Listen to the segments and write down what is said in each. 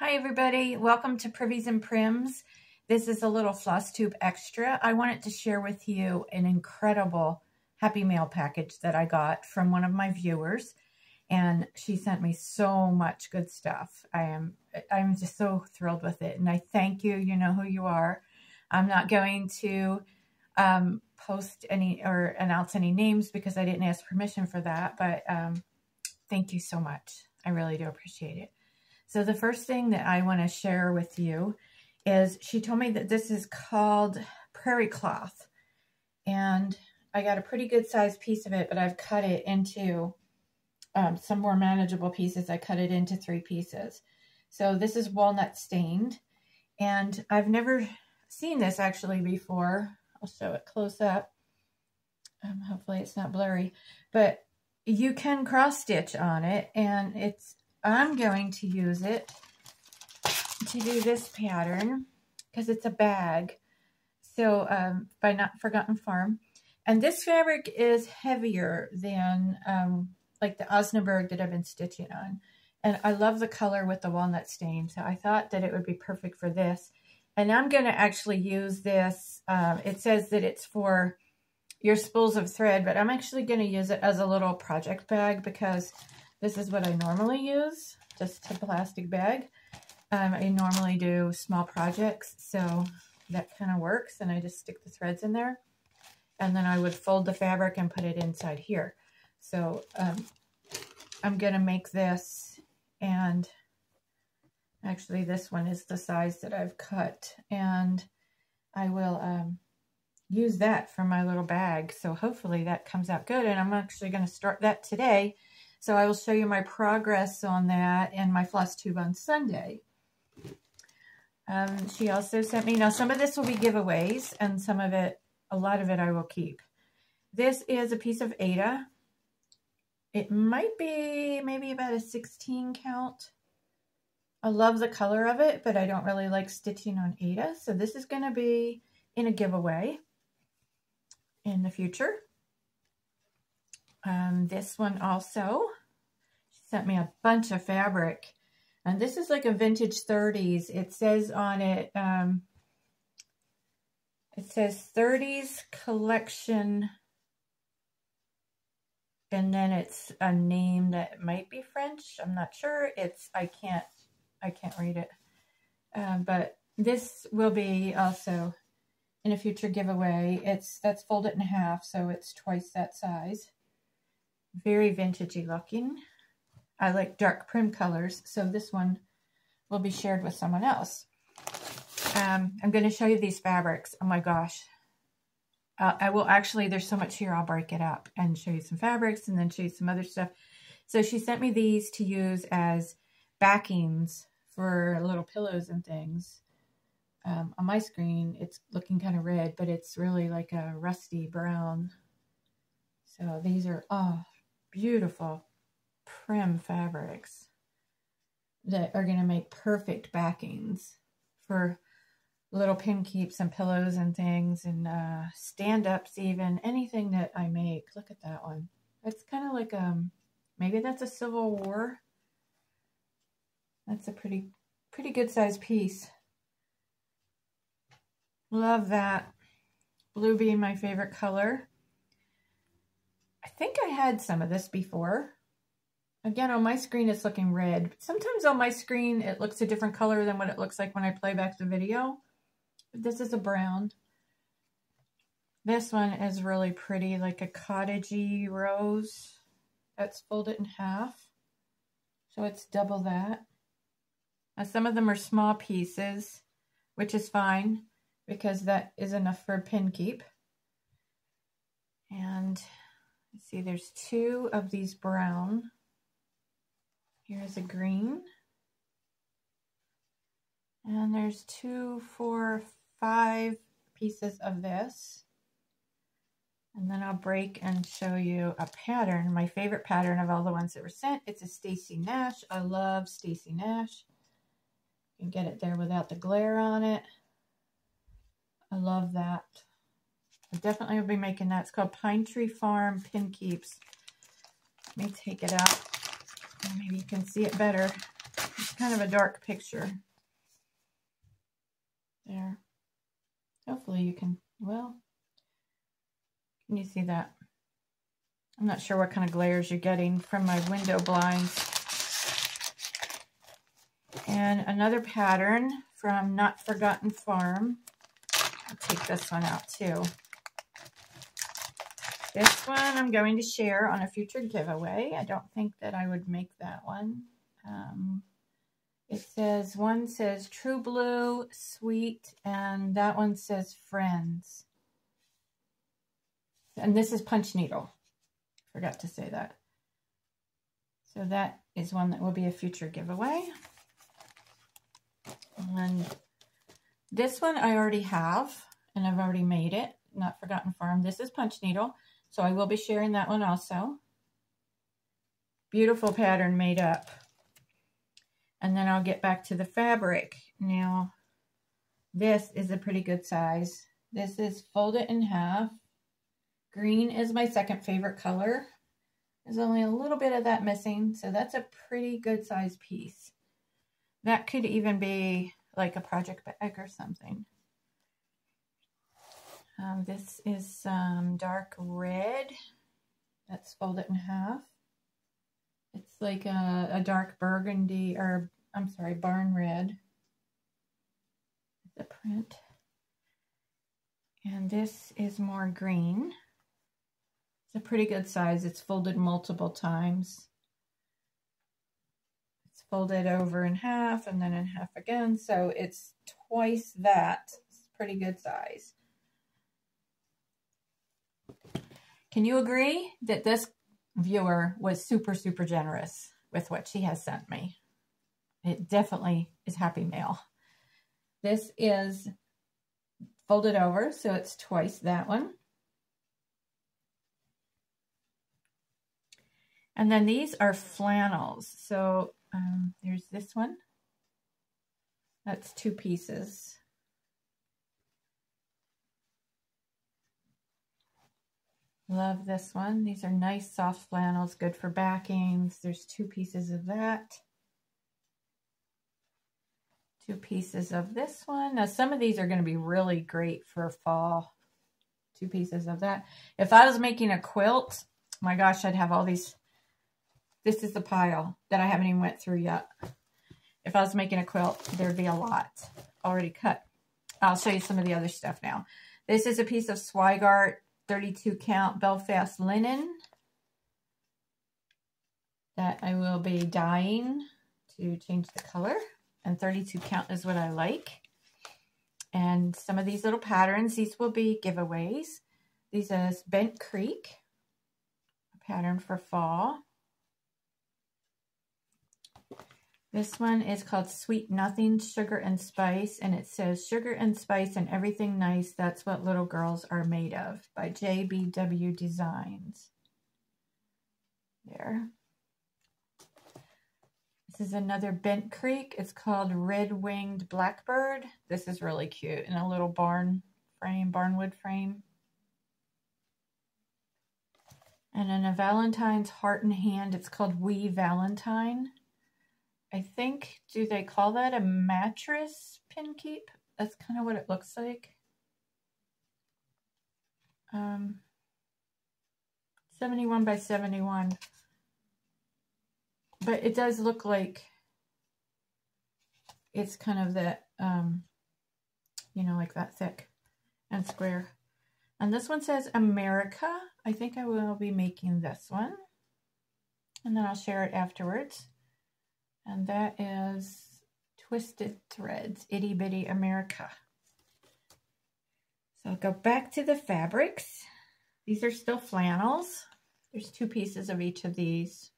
Hi everybody, welcome to Privies and Prims. This is a little floss tube extra. I wanted to share with you an incredible Happy Mail package that I got from one of my viewers and she sent me so much good stuff. I am I'm just so thrilled with it and I thank you. You know who you are. I'm not going to um, post any or announce any names because I didn't ask permission for that, but um, thank you so much. I really do appreciate it. So the first thing that I want to share with you is she told me that this is called prairie cloth. And I got a pretty good sized piece of it, but I've cut it into um, some more manageable pieces. I cut it into three pieces. So this is walnut stained. And I've never seen this actually before. I'll show it close up. Um, hopefully it's not blurry. But you can cross stitch on it and it's I'm going to use it to do this pattern because it's a bag. So um, by Not Forgotten Farm. And this fabric is heavier than um, like the Osnaburg that I've been stitching on. And I love the color with the walnut stain. So I thought that it would be perfect for this. And I'm going to actually use this. Uh, it says that it's for your spools of thread, but I'm actually going to use it as a little project bag because this is what I normally use, just a plastic bag. Um, I normally do small projects, so that kind of works. And I just stick the threads in there. And then I would fold the fabric and put it inside here. So um, I'm going to make this and actually this one is the size that I've cut. And I will um, use that for my little bag. So hopefully that comes out good. And I'm actually going to start that today so I will show you my progress on that and my floss tube on Sunday. Um, she also sent me, now some of this will be giveaways and some of it, a lot of it I will keep. This is a piece of Aida. It might be maybe about a 16 count. I love the color of it, but I don't really like stitching on Aida. So this is going to be in a giveaway in the future. Um, this one also, she sent me a bunch of fabric. And this is like a vintage 30s. It says on it, um, it says 30s collection. And then it's a name that might be French. I'm not sure. It's, I can't, I can't read it. Um, but this will be also in a future giveaway. It's, that's folded in half, so it's twice that size. Very vintagey looking. I like dark prim colors, so this one will be shared with someone else. Um, I'm going to show you these fabrics. Oh my gosh. Uh, I will actually, there's so much here, I'll break it up and show you some fabrics and then show you some other stuff. So she sent me these to use as backings for little pillows and things. Um, on my screen, it's looking kind of red, but it's really like a rusty brown. So these are, oh, beautiful prim fabrics that are going to make perfect backings for little pin keeps and pillows and things and uh, stand-ups even, anything that I make. Look at that one. It's kind of like, um, maybe that's a Civil War. That's a pretty, pretty good size piece. Love that. Blue being my favorite color. I think I had some of this before. Again, on my screen, it's looking red. Sometimes on my screen, it looks a different color than what it looks like when I play back the video. This is a brown. This one is really pretty, like a cottagey rose. That's folded in half. So it's double that. Now, some of them are small pieces, which is fine because that is enough for a pin keep. And see, there's two of these brown. Here's a green. And there's two, four, five pieces of this. And then I'll break and show you a pattern, my favorite pattern of all the ones that were sent. It's a Stacy Nash. I love Stacy Nash. You can get it there without the glare on it. I love that. I definitely will be making that. It's called Pine Tree Farm Pin Keeps. Let me take it out. Maybe you can see it better. It's kind of a dark picture. There. Hopefully you can, well, can you see that? I'm not sure what kind of glares you're getting from my window blinds. And another pattern from Not Forgotten Farm. I'll take this one out too. This one I'm going to share on a future giveaway. I don't think that I would make that one. Um, it says, one says True Blue, Sweet, and that one says Friends. And this is Punch Needle. Forgot to say that. So that is one that will be a future giveaway. And this one I already have, and I've already made it. Not Forgotten Farm. This is Punch Needle. So I will be sharing that one also. Beautiful pattern made up. And then I'll get back to the fabric. Now, this is a pretty good size. This is folded in half. Green is my second favorite color. There's only a little bit of that missing, so that's a pretty good size piece. That could even be like a project bag or something. Um, this is some dark red that's folded in half. It's like a, a dark burgundy, or I'm sorry, barn red. The print. And this is more green. It's a pretty good size. It's folded multiple times. It's folded over in half and then in half again. So it's twice that. It's pretty good size. Can you agree that this viewer was super, super generous with what she has sent me? It definitely is happy mail. This is folded over, so it's twice that one. And then these are flannels. So um, there's this one. That's two pieces. Love this one. These are nice soft flannels, good for backings. There's two pieces of that. Two pieces of this one. Now, some of these are going to be really great for fall. Two pieces of that. If I was making a quilt, my gosh, I'd have all these. This is the pile that I haven't even went through yet. If I was making a quilt, there'd be a lot already cut. I'll show you some of the other stuff now. This is a piece of Zweigart 32 count Belfast linen that I will be dyeing to change the color. And 32 count is what I like. And some of these little patterns, these will be giveaways. These is Bent Creek, a pattern for fall. This one is called Sweet Nothing Sugar and Spice, and it says Sugar and Spice and Everything Nice, That's What Little Girls Are Made Of by JBW Designs. There. This is another Bent Creek. It's called Red Winged Blackbird. This is really cute in a little barn frame, barnwood frame. And in a Valentine's heart and hand, it's called Wee Valentine. I think, do they call that a mattress pin keep? That's kind of what it looks like. Um, 71 by 71. But it does look like it's kind of that, um, you know, like that thick and square. And this one says America. I think I will be making this one. And then I'll share it afterwards. And that is Twisted Threads, Itty Bitty America. So I'll go back to the fabrics. These are still flannels. There's two pieces of each of these.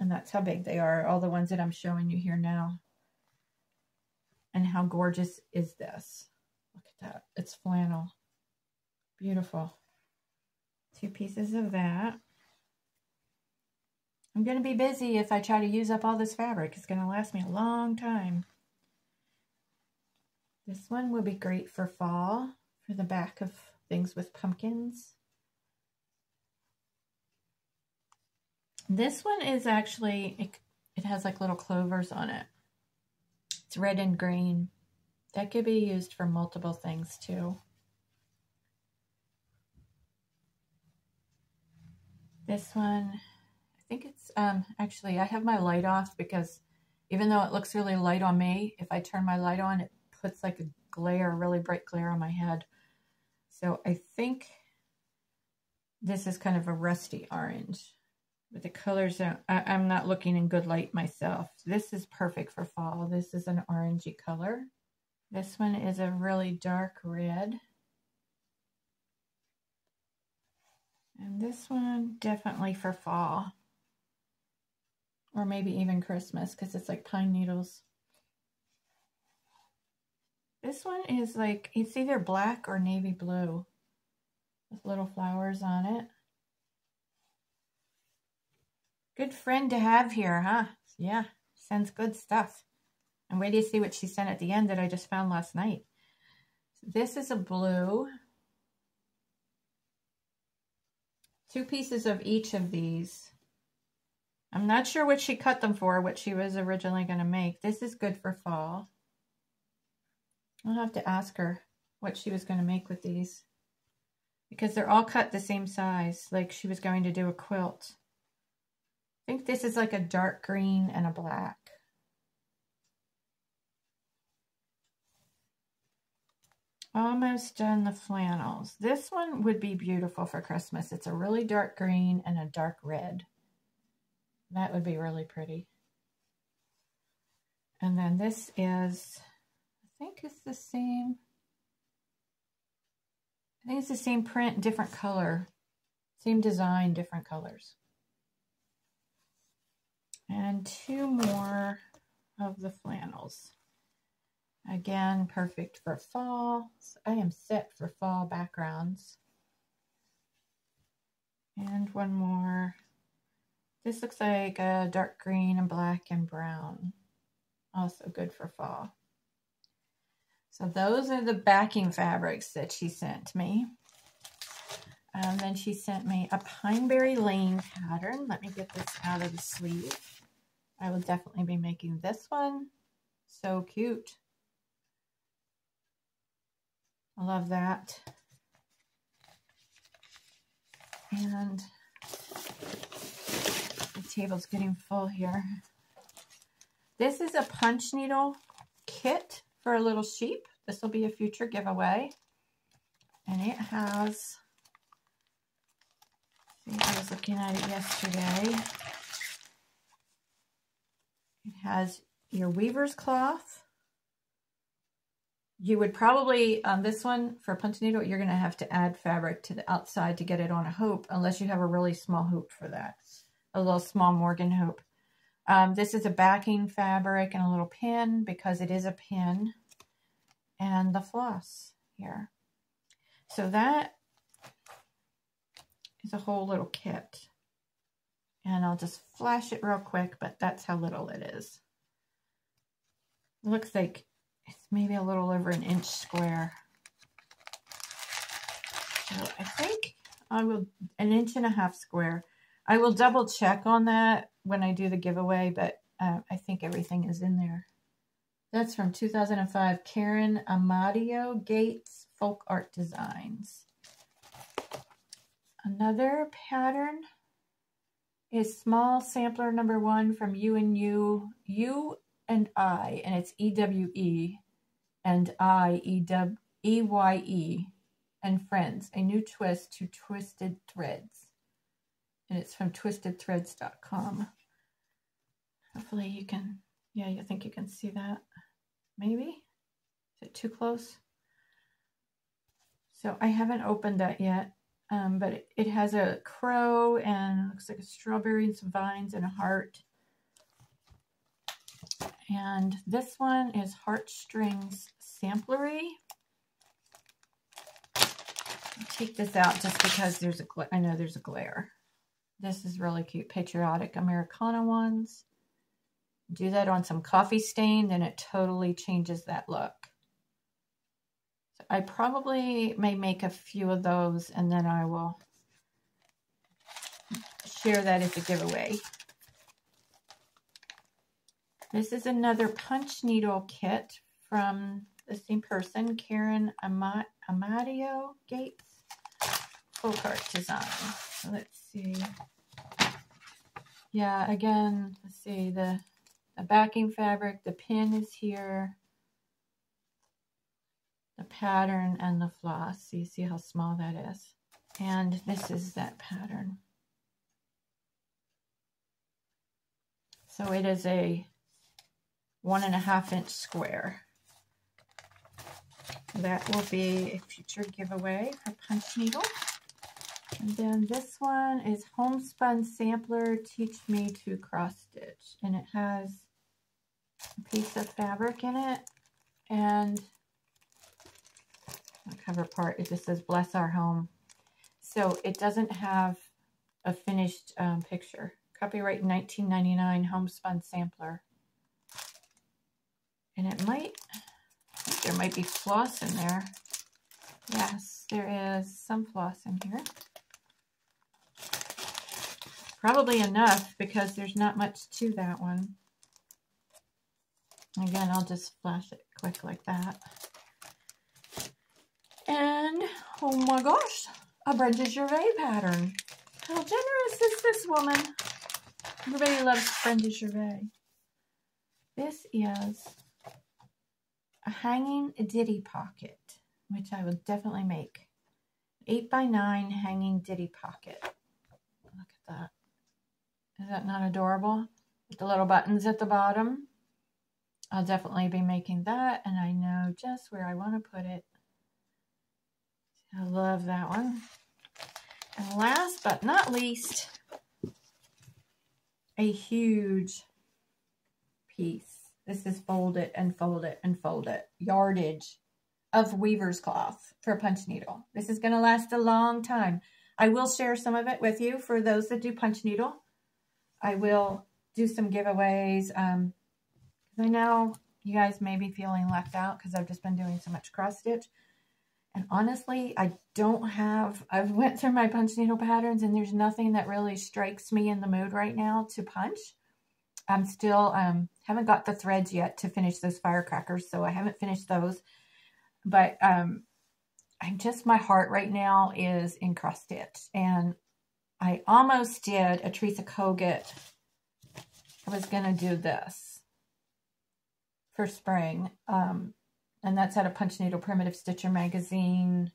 And that's how big they are, all the ones that I'm showing you here now. And how gorgeous is this? Look at that. It's flannel. Beautiful. Two pieces of that. I'm going to be busy if I try to use up all this fabric. It's going to last me a long time. This one will be great for fall, for the back of things with pumpkins. This one is actually, it has like little clovers on it. It's red and green. That could be used for multiple things too. This one, think it's, um, actually I have my light off because even though it looks really light on me, if I turn my light on, it puts like a glare, really bright glare on my head. So I think this is kind of a rusty orange. But the colors, are, I, I'm not looking in good light myself. This is perfect for fall. This is an orangey color. This one is a really dark red. And this one, definitely for fall. Or maybe even Christmas, because it's like pine needles. This one is like, it's either black or navy blue with little flowers on it. Good friend to have here, huh? Yeah, sends good stuff. And wait till you see what she sent at the end that I just found last night. This is a blue. Two pieces of each of these. I'm not sure what she cut them for, what she was originally going to make. This is good for fall. I'll have to ask her what she was going to make with these. Because they're all cut the same size, like she was going to do a quilt. I think this is like a dark green and a black. Almost done the flannels. This one would be beautiful for Christmas. It's a really dark green and a dark red. That would be really pretty. And then this is I think it's the same. I think it's the same print, different color. Same design, different colors. And two more of the flannels. Again, perfect for fall. I am set for fall backgrounds. And one more. This looks like a dark green and black and brown. Also good for fall. So those are the backing fabrics that she sent me. And then she sent me a Pineberry Lane pattern. Let me get this out of the sleeve. I will definitely be making this one. So cute. I love that. And table's getting full here. This is a punch needle kit for a little sheep. This will be a future giveaway. And it has, I was looking at it yesterday. It has your weaver's cloth. You would probably, on this one, for punch needle, you're going to have to add fabric to the outside to get it on a hoop, unless you have a really small hoop for that. A little small Morgan hoop. Um, this is a backing fabric and a little pin because it is a pin and the floss here. So that is a whole little kit. And I'll just flash it real quick, but that's how little it is. Looks like it's maybe a little over an inch square. So I think I will, an inch and a half square. I will double check on that when I do the giveaway, but uh, I think everything is in there. That's from 2005, Karen Amadio Gates Folk Art Designs. Another pattern is small sampler number one from You and You, You and I, and it's E-W-E and I, E-W-E-Y-E, and Friends, a new twist to Twisted Threads. And it's from twistedthreads.com. Hopefully you can, yeah, you think you can see that. Maybe? Is it too close? So I haven't opened that yet. Um, but it, it, has a crow and looks like a strawberry and some vines and a heart. And this one is Heartstrings Samplery. I'll take this out just because there's a, I know there's a glare. This is really cute. Patriotic Americana ones. Do that on some coffee stain, then it totally changes that look. So I probably may make a few of those and then I will share that as a giveaway. This is another punch needle kit from the same person, Karen Amadio Gates. Folk art design. Let's see. Yeah, again, let's see, the, the backing fabric, the pin is here. The pattern and the floss. So you see how small that is. And this is that pattern. So it is a one and a half inch square. That will be a future giveaway for Punch Needle. And this one is Homespun Sampler Teach Me to Cross Stitch. And it has a piece of fabric in it. And the cover part, it just says Bless Our Home. So it doesn't have a finished um, picture. Copyright 1999 Homespun Sampler. And it might there might be floss in there. Yes, there is some floss in here. Probably enough because there's not much to that one. Again, I'll just flash it quick like that. And, oh my gosh, a Brenda Gervais pattern. How generous is this woman? Everybody loves Brenda Gervais. This is a hanging ditty pocket, which I will definitely make. 8 by 9 hanging ditty pocket. Is that not adorable? With the little buttons at the bottom. I'll definitely be making that, and I know just where I want to put it. I love that one. And last but not least, a huge piece this is fold it and fold it and fold it. Yardage of weaver's cloth for a punch needle. This is going to last a long time. I will share some of it with you for those that do punch needle. I will do some giveaways. Um, I know you guys may be feeling left out because I've just been doing so much cross stitch. And honestly, I don't have, I've went through my punch needle patterns and there's nothing that really strikes me in the mood right now to punch. I'm still, um, haven't got the threads yet to finish those firecrackers, so I haven't finished those. But um, I'm just, my heart right now is in cross stitch. And almost did a Teresa Kogut. I was going to do this for spring. Um, and that's out of Punch Needle Primitive Stitcher Magazine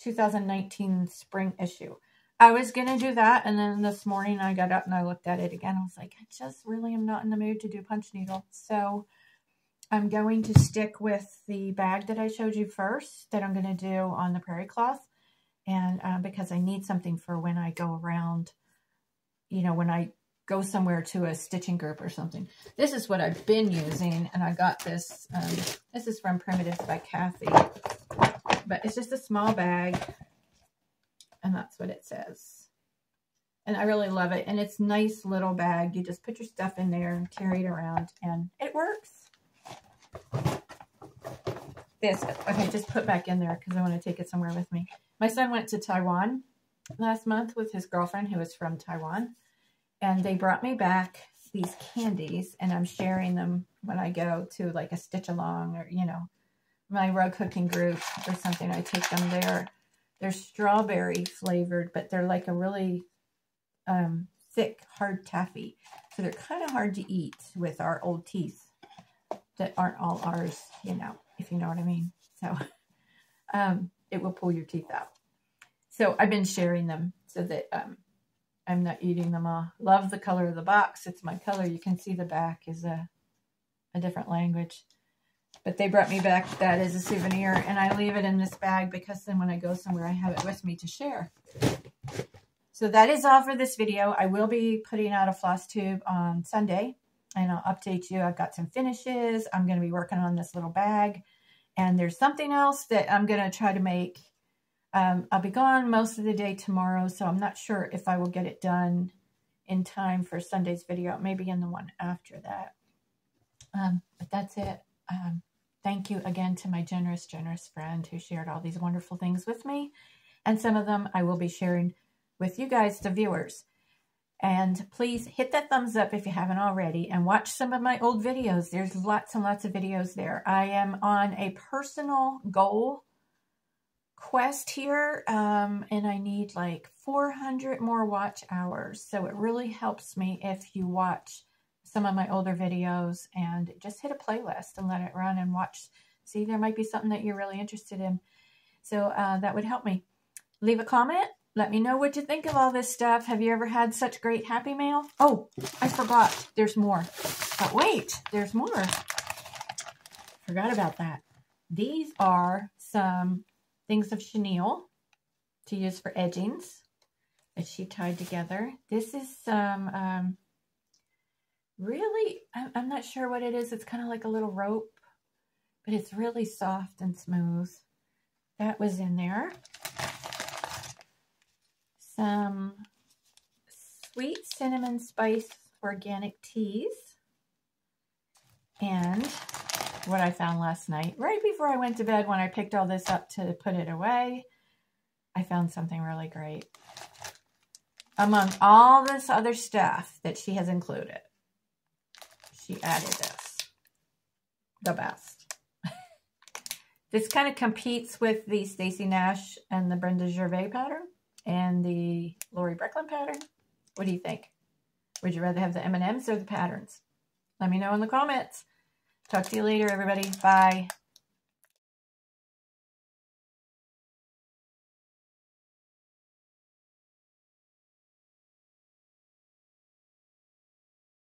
2019 spring issue. I was going to do that. And then this morning I got up and I looked at it again. I was like, I just really am not in the mood to do punch needle. So I'm going to stick with the bag that I showed you first that I'm going to do on the prairie cloth. And uh, because I need something for when I go around, you know, when I go somewhere to a stitching group or something. This is what I've been using. And I got this, um, this is from Primitives by Kathy. But it's just a small bag and that's what it says. And I really love it. And it's nice little bag. You just put your stuff in there and carry it around and it works. This, okay, just put back in there because I want to take it somewhere with me. My son went to Taiwan last month with his girlfriend who is from Taiwan. And they brought me back these candies and I'm sharing them when I go to like a stitch along or, you know, my rug hooking group or something. I take them there they're strawberry flavored, but they're like a really um, thick, hard taffy. So they're kind of hard to eat with our old teeth that aren't all ours, you know, if you know what I mean. So um, it will pull your teeth out. So I've been sharing them so that um, I'm not eating them all. Love the color of the box. It's my color. You can see the back is a, a different language. But they brought me back that as a souvenir, and I leave it in this bag because then when I go somewhere, I have it with me to share. So that is all for this video. I will be putting out a floss tube on Sunday, and I'll update you. I've got some finishes. I'm going to be working on this little bag, and there's something else that I'm going to try to make. Um, I'll be gone most of the day tomorrow, so I'm not sure if I will get it done in time for Sunday's video, maybe in the one after that. Um, but that's it. Um, Thank you again to my generous, generous friend who shared all these wonderful things with me. And some of them I will be sharing with you guys, the viewers. And please hit that thumbs up if you haven't already and watch some of my old videos. There's lots and lots of videos there. I am on a personal goal quest here um, and I need like 400 more watch hours. So it really helps me if you watch some of my older videos and just hit a playlist and let it run and watch. See, there might be something that you're really interested in. So uh, that would help me. Leave a comment let me know what you think of all this stuff. Have you ever had such great Happy Mail? Oh, I forgot. There's more. But wait, there's more. Forgot about that. These are some things of chenille to use for edgings that she tied together. This is some um, really, I'm not sure what it is. It's kind of like a little rope, but it's really soft and smooth. That was in there some sweet cinnamon spice organic teas and what I found last night, right before I went to bed when I picked all this up to put it away, I found something really great. Among all this other stuff that she has included, she added this. The best. this kind of competes with the Stacy Nash and the Brenda Gervais pattern and the Lori Brechlin pattern. What do you think? Would you rather have the M&Ms or the patterns? Let me know in the comments. Talk to you later, everybody. Bye.